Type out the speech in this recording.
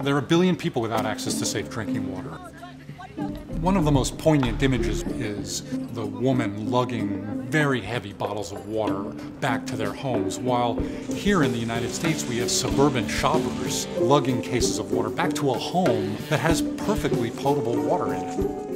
There are a billion people without access to safe drinking water. One of the most poignant images is the woman lugging very heavy bottles of water back to their homes, while here in the United States we have suburban shoppers lugging cases of water back to a home that has perfectly potable water in it.